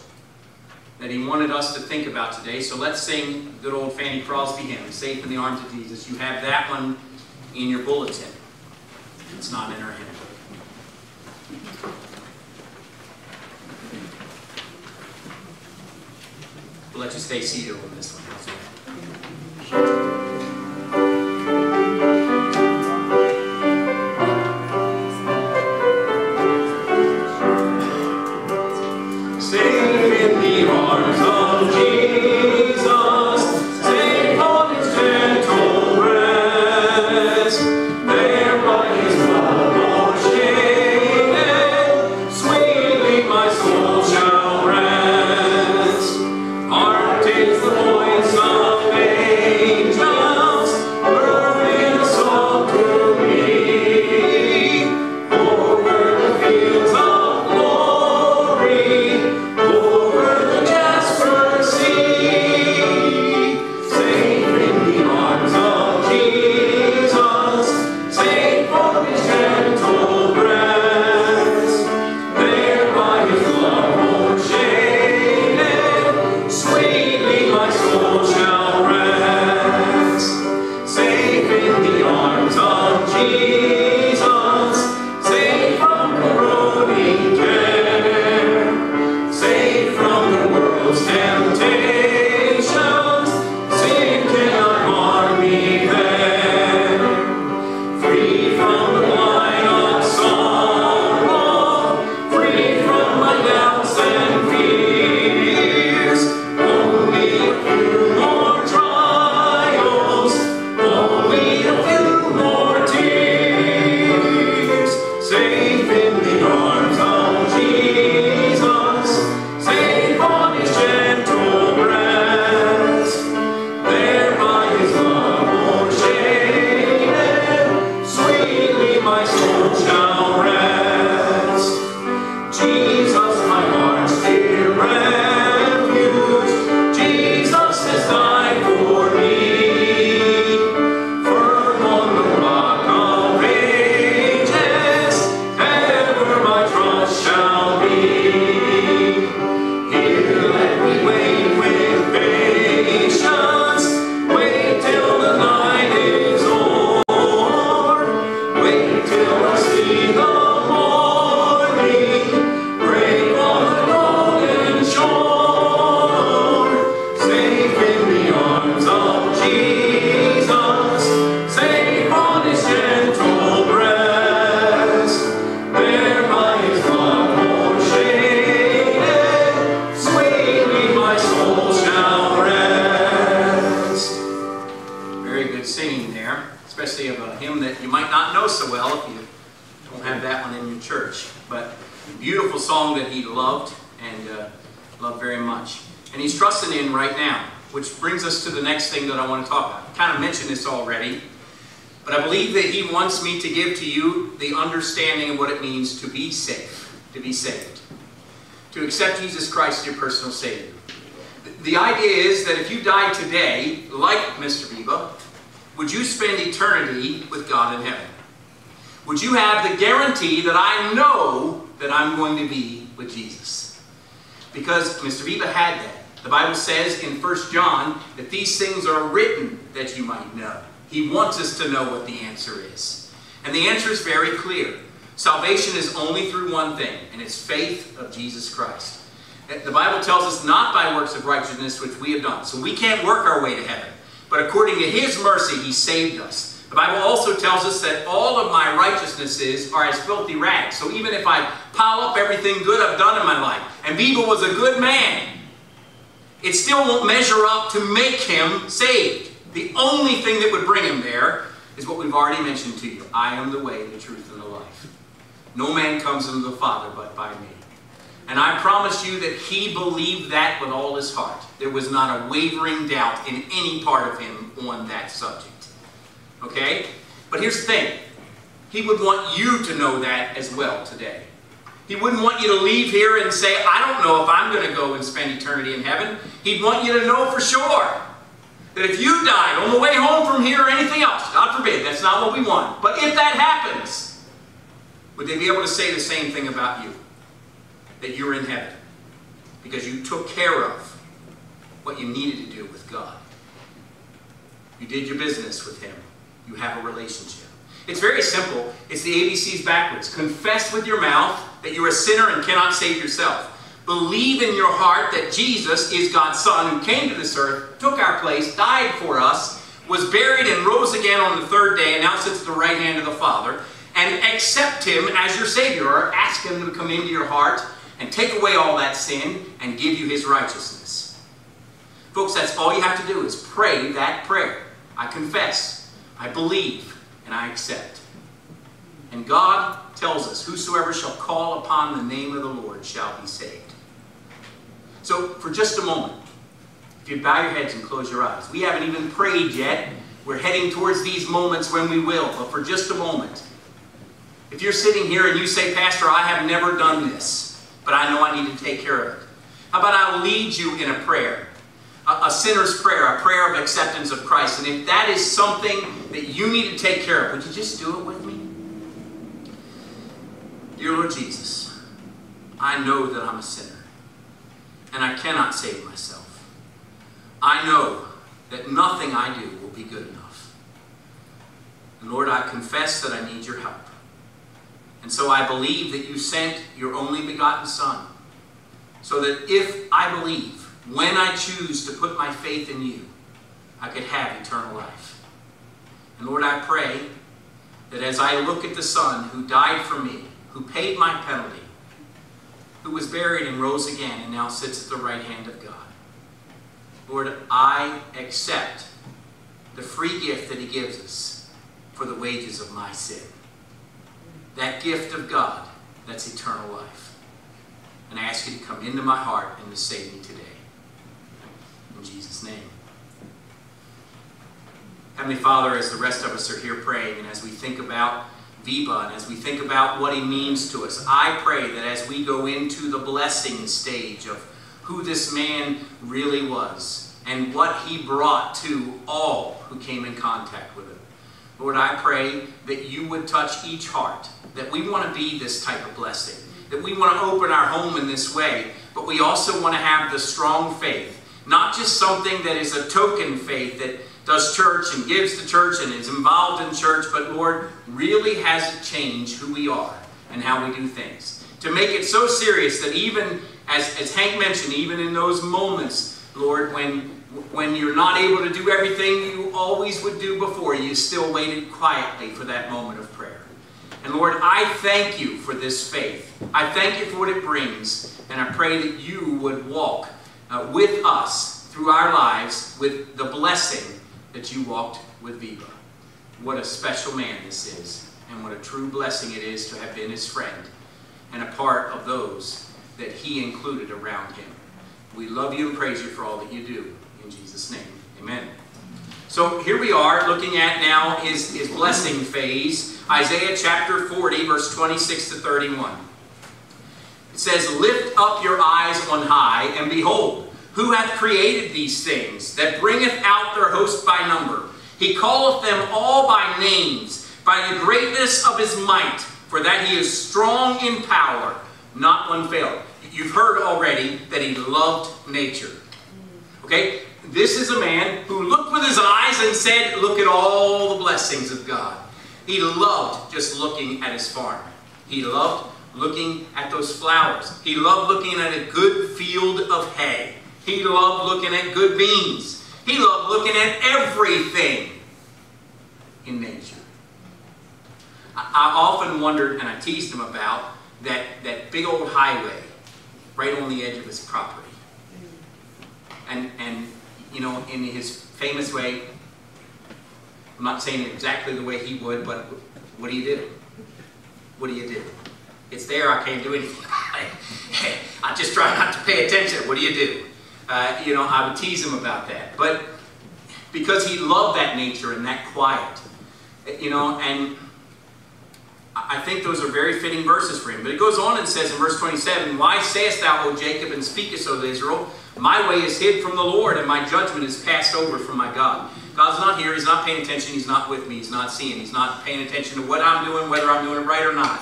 that he wanted us to think about today. So let's sing good old Fanny Crosby hymn, Safe in the Arms of Jesus. You have that one in your bulletin. It's not in our handbook. We'll let you stay seated on this one. Guarantee that I know that I'm going to be with Jesus? Because Mr. Wiebe had that. The Bible says in 1 John that these things are written that you might know. He wants us to know what the answer is. And the answer is very clear. Salvation is only through one thing, and it's faith of Jesus Christ. The Bible tells us not by works of righteousness which we have done. So we can't work our way to heaven. But according to His mercy, He saved us. The Bible also tells us that all of my righteousnesses are as filthy rags. So even if I pile up everything good I've done in my life, and Wiebe was a good man, it still won't measure up to make him saved. The only thing that would bring him there is what we've already mentioned to you. I am the way, the truth, and the life. No man comes unto the Father but by me. And I promise you that he believed that with all his heart. There was not a wavering doubt in any part of him on that subject. Okay? But here's the thing. He would want you to know that as well today. He wouldn't want you to leave here and say, I don't know if I'm going to go and spend eternity in heaven. He'd want you to know for sure that if you died on the way home from here or anything else, God forbid, that's not what we want. But if that happens, would they be able to say the same thing about you? That you're in heaven because you took care of what you needed to do with God. You did your business with Him. You have a relationship. It's very simple. It's the ABCs backwards. Confess with your mouth that you're a sinner and cannot save yourself. Believe in your heart that Jesus is God's Son who came to this earth, took our place, died for us, was buried and rose again on the third day, and now sits at the right hand of the Father, and accept Him as your Savior, or ask Him to come into your heart and take away all that sin and give you His righteousness. Folks, that's all you have to do is pray that prayer. I confess, I believe, and I accept. And God tells us, Whosoever shall call upon the name of the Lord shall be saved. So, for just a moment, if you bow your heads and close your eyes, we haven't even prayed yet. We're heading towards these moments when we will, but for just a moment, if you're sitting here and you say, Pastor, I have never done this, but I know I need to take care of it, how about I'll lead you in a prayer? A, sinner's prayer, a prayer of acceptance of Christ. And if that is something that you need to take care of, would you just do it with me? Dear Lord Jesus, I know that I'm a sinner and I cannot save myself. I know that nothing I do will be good enough. And Lord, I confess that I need your help. And so I believe that you sent your only begotten Son, so that if I believe, when I choose to put my faith in you, I could have eternal life. And Lord, I pray that as I look at the Son who died for me, who paid my penalty, who was buried and rose again and now sits at the right hand of God, Lord, I accept the free gift that He gives us for the wages of my sin. That gift of God, that's eternal life. And I ask you to come into my heart and to save me today. Name. Heavenly Father, as the rest of us are here praying, and as we think about Wiebe, and as we think about what he means to us, I pray that as we go into the blessing stage of who this man really was and what he brought to all who came in contact with him, Lord, I pray that you would touch each heart, that we want to be this type of blessing, that we want to open our home in this way, but we also want to have the strong faith not just something that is a token faith that does church and gives to church and is involved in church, but Lord, really has it changed who we are and how we do things. To make it so serious that even, as, as Hank mentioned, even in those moments, Lord, when when you're not able to do everything you always would do before, you still waited quietly for that moment of prayer. And Lord, I thank you for this faith. I thank you for what it brings. And I pray that you would walk uh, with us through our lives with the blessing that you walked with Wiebe. What a special man this is. and what a true blessing it is to have been his friend and a part of those that he included around him. We love you and praise you for all that you do. In Jesus' name, amen. So here we are looking at now his, his blessing phase. Isaiah chapter 40, verse 26 to 31. Says, Lift up your eyes on high, and behold, who hath created these things, that bringeth out their host by number? He calleth them all by names, by the greatness of his might, for that he is strong in power, not one failed. You've heard already that he loved nature. Okay? This is a man who looked with his eyes and said, Look at all the blessings of God. He loved just looking at his farm. He loved looking at those flowers. He loved looking at a good field of hay. He loved looking at good beans. He loved looking at everything in nature. I, often wondered, and I teased him about, that, that big old highway right on the edge of his property. And, and, you know, in his famous way, I'm not saying exactly the way he would, but what do you do? What do you do? It's there, I can't do anything I just try not to pay attention. What do you do? Uh, you know, I would tease him about that. But because he loved that nature and that quiet, you know, and I think those are very fitting verses for him. But it goes on and says in verse 27, Why sayest thou, O Jacob, and speakest, O Israel, My way is hid from the Lord, and my judgment is passed over from my God. God's not here. He's not paying attention. He's not with me. He's not seeing. He's not paying attention to what I'm doing, whether I'm doing it right or not.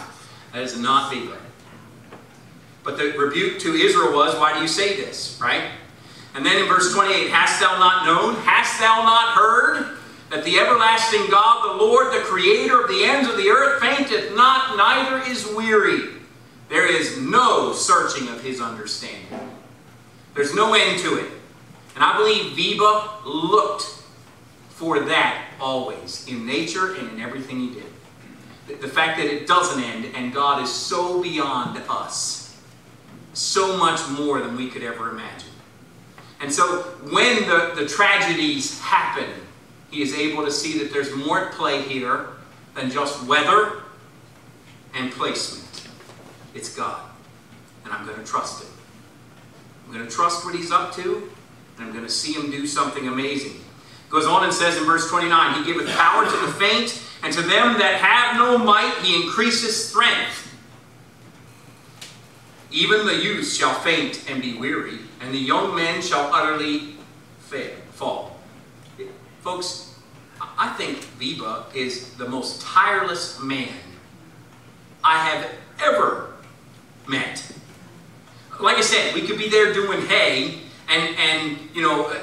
That is not Bigler. But the rebuke to Israel was, Why do you say this? Right? And then in verse 28, Hast thou not known? Hast thou not heard? that the everlasting God, the Lord, the creator of the ends of the earth, fainteth not, neither is weary. There is no searching of his understanding. There's no end to it. And I believe Wiebe looked for that always, in nature and in everything he did. The fact that it doesn't end and God is so beyond us, so much more than we could ever imagine. And so when the, the tragedies happen, he is able to see that there's more at play here than just weather and placement. It's God. And I'm going to trust Him. I'm going to trust what He's up to, and I'm going to see Him do something amazing. Goes on and says in verse 29 He giveth power to the faint, and to them that have no might He increases strength. Even the youth shall faint and be weary, and the young men shall utterly fail, fall. Folks, I think Wiebe is the most tireless man I have ever met. Like I said, we could be there doing hay, and, and you know,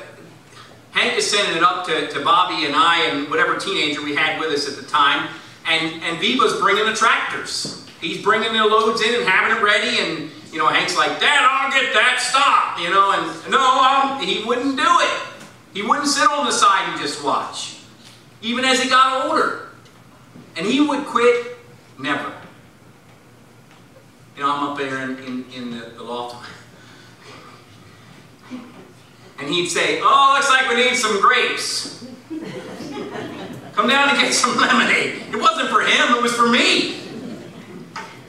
Hank is sending it up to, to Bobby and I and whatever teenager we had with us at the time, and, and Wiebe's bringing the tractors. He's bringing the loads in and having it ready, and, you know, Hank's like, Dad, I'll get that, stop, you know, and no, um, he wouldn't do it. He wouldn't sit on the side and just watch, even as he got older. And he would quit never. You know, I'm up there in, in, in the, the loft. And he'd say, Oh, looks like we need some grapes. Come down and get some lemonade. It wasn't for him, it was for me.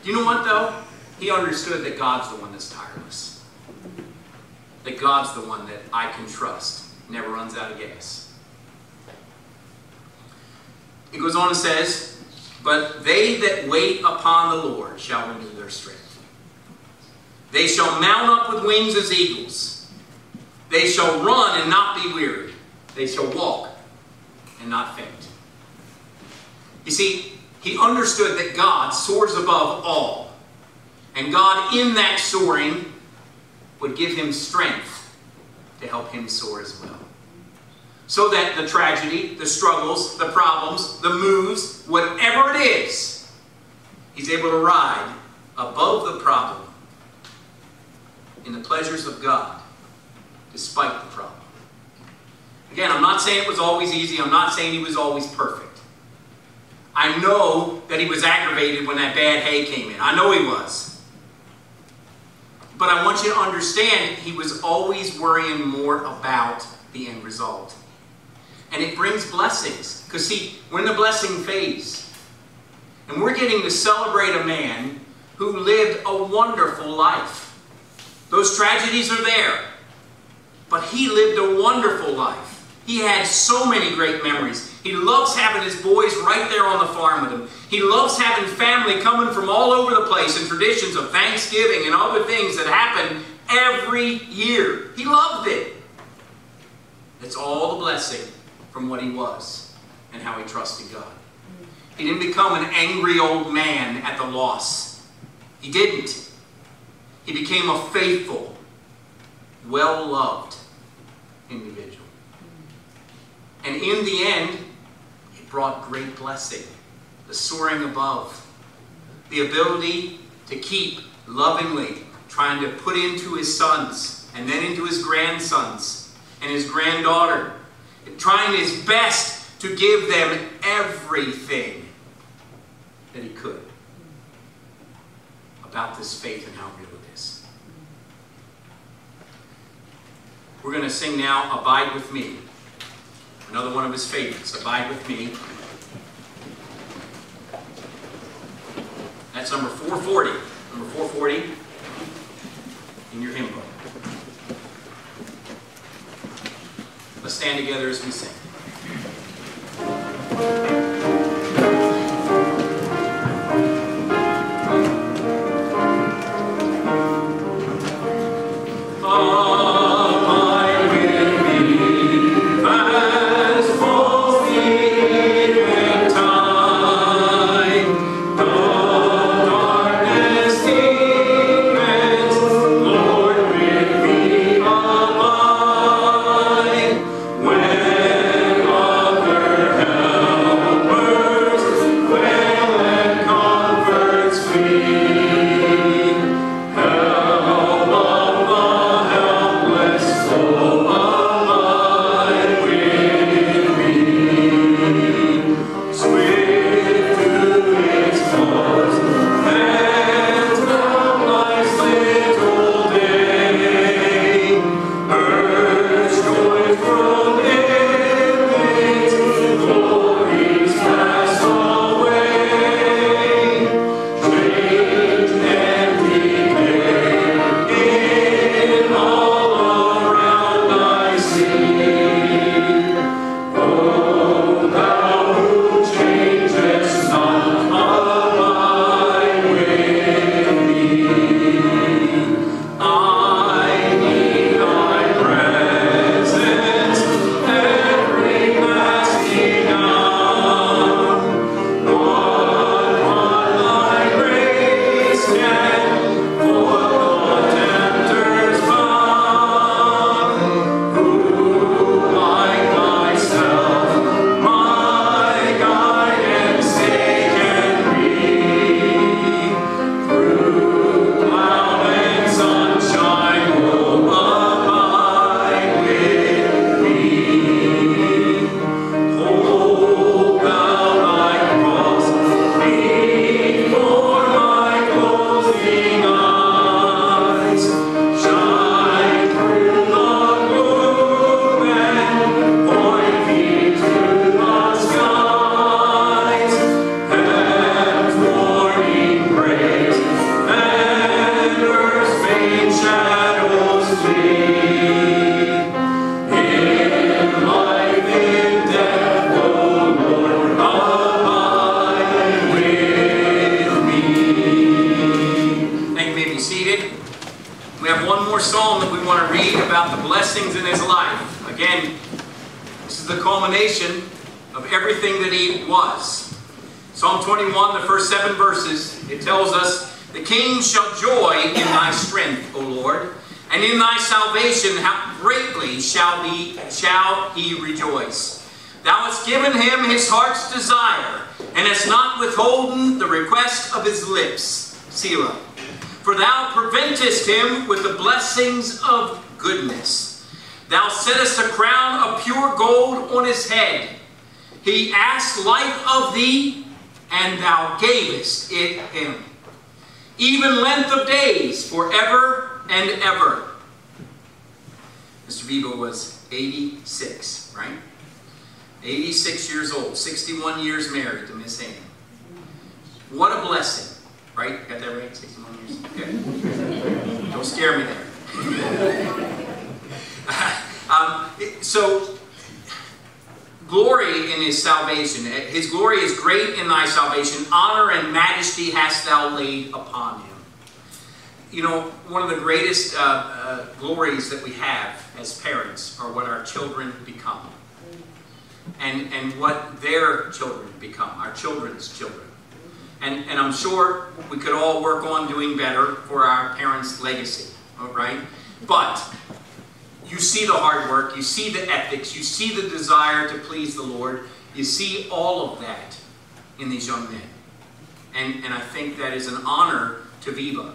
Do you know what, though? He understood that God's the one that's tireless. That God's the one that I can trust never runs out of gas. It goes on and says, But they that wait upon the Lord shall renew their strength. They shall mount up with wings as eagles. They shall run and not be weary. They shall walk and not faint. You see, he understood that God soars above all. And God, in that soaring, would give him strength to help him soar as well. So that the tragedy, the struggles, the problems, the moves, whatever it is, he's able to ride above the problem in the pleasures of God despite the problem. Again, I'm not saying it was always easy. I'm not saying he was always perfect. I know that he was aggravated when that bad hay came in. I know he was. But I want you to understand he was always worrying more about the end result. And it brings blessings. Because see, we're in the blessing phase. And we're getting to celebrate a man who lived a wonderful life. Those tragedies are there, but he lived a wonderful life. He had so many great memories. He loves having his boys right there on the farm with him. He loves having family coming from all over the place and traditions of Thanksgiving and other things that happen every year. He loved it. It's all the blessing from what he was and how he trusted God. He didn't become an angry old man at the loss. He didn't. He became a faithful, well loved individual. And in the end, it brought great blessing. The soaring above, the ability to keep lovingly trying to put into his sons and then into his grandsons and his granddaughter, trying his best to give them everything that he could about this faith and how real it is. We're going to sing now Abide with Me. Another one of his favorites, Abide with Me. That's number 440. Number 440 in your hymn book. Let's stand together as we sing. thou preventest him with the blessings of goodness. Thou settest a crown of pure gold on his head. He asked life of thee, and thou gavest it him. Even length of days, forever and ever. Mr. Beeble was 86, right? 86 years old, 61 years married to Miss Anne. What a blessing right? Got that right? 61 years? Good. Don't scare me there. um, so, glory in his salvation. His glory is great in thy salvation. Honor and majesty hast thou laid upon him. You know, one of the greatest uh, uh, glories that we have as parents are what our children become. And, and what their children become, our children's children. And, and I'm sure we could all work on doing better for our parents' legacy, all right? But you see the hard work, you see the ethics, you see the desire to please the Lord, you see all of that in these young men. And, and I think that is an honor to Wiebe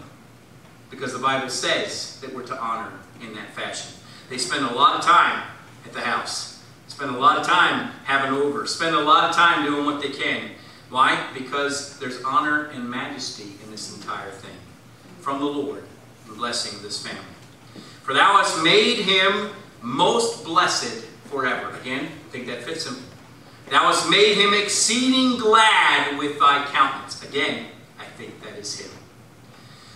because the Bible says that we're to honor in that fashion. They spend a lot of time at the house, spend a lot of time having over, spend a lot of time doing what they can. Why? Because there's honor and majesty in this entire thing from the Lord, the blessing of this family. For thou hast made him most blessed forever. Again, I think that fits him. Thou hast made him exceeding glad with thy countenance. Again, I think that is him.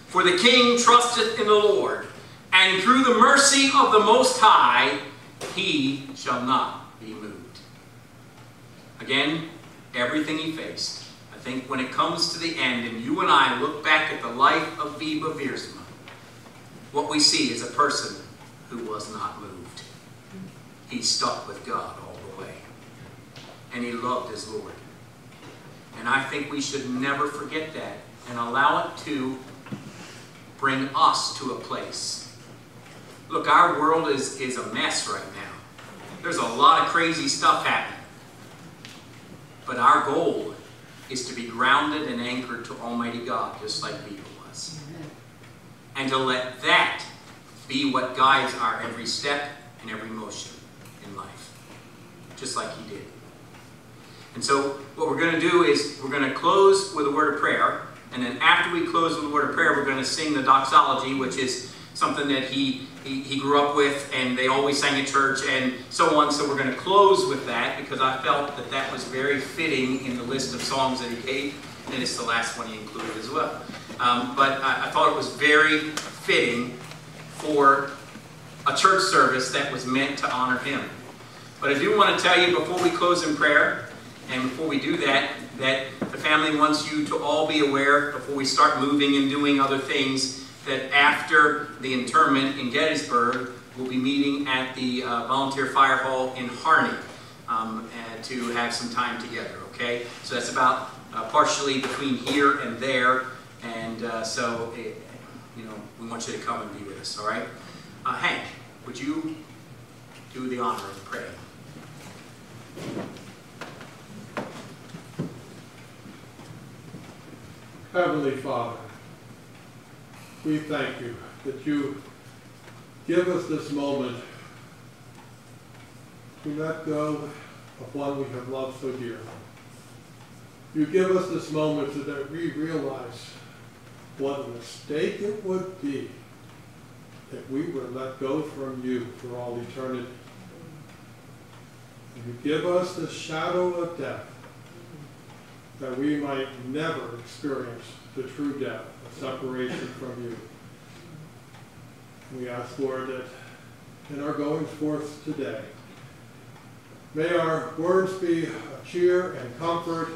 For the king trusteth in the Lord, and through the mercy of the Most High, he shall not be moved. Again, everything he faced. I think when it comes to the end, and you and I look back at the life of Wiebe Viersma, what we see is a person who was not moved. He stuck with God all the way. And he loved his Lord. And I think we should never forget that and allow it to bring us to a place. Look, our world is, is a mess right now. There's a lot of crazy stuff happening. But our goal is to be grounded and anchored to Almighty God, just like Peter was. And to let that be what guides our every step and every motion in life, just like he did. And so, what we're going to do is we're going to close with a word of prayer. And then after we close with a word of prayer, we're going to sing the doxology, which is something that he, he, he grew up with and they always sang at church and so on. So we're going to close with that because I felt that that was very fitting in the list of songs that he gave. And it's the last one he included as well. Um, but I, I thought it was very fitting for a church service that was meant to honor him. But I do want to tell you before we close in prayer, and before we do that, that the family wants you to all be aware before we start moving and doing other things that after the interment in Gettysburg, we'll be meeting at the uh, Volunteer Fire Hall in Harney um, to have some time together, okay? So that's about uh, partially between here and there, and uh, so, it, you know, we want you to come and be with us, all right? Uh, Hank, would you do the honor of praying? Heavenly Father, we thank you that you give us this moment to let go of one we have loved so dearly. You give us this moment so that we realize what a mistake it would be if we were let go from you for all eternity. You give us the shadow of death that we might never experience the true death separation from you. We ask, Lord, that in our going forth today, may our words be a cheer and comfort,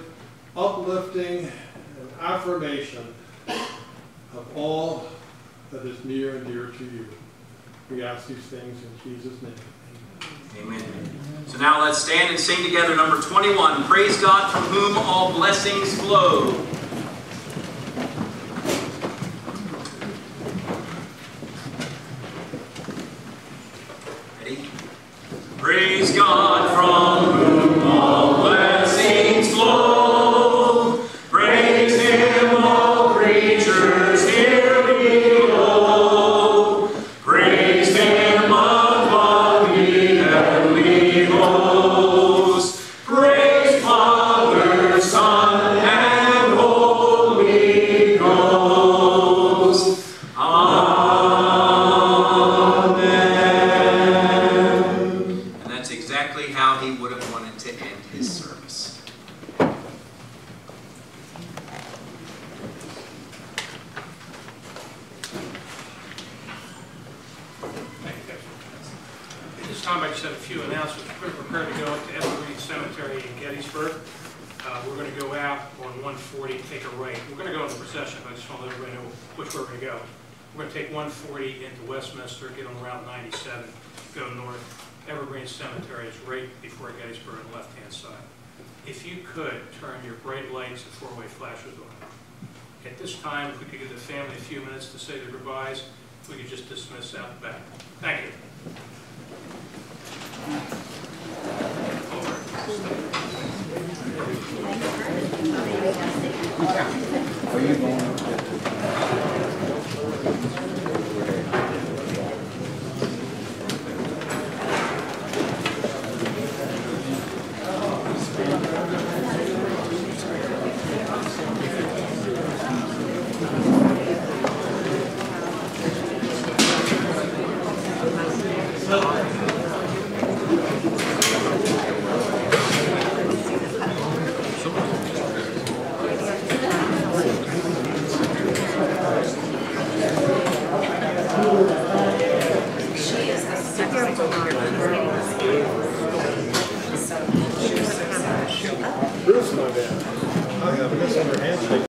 uplifting and affirmation of all that is near and dear to you. We ask these things in Jesus' name. Amen. So now let's stand and sing together number 21. Praise God from whom all blessings flow.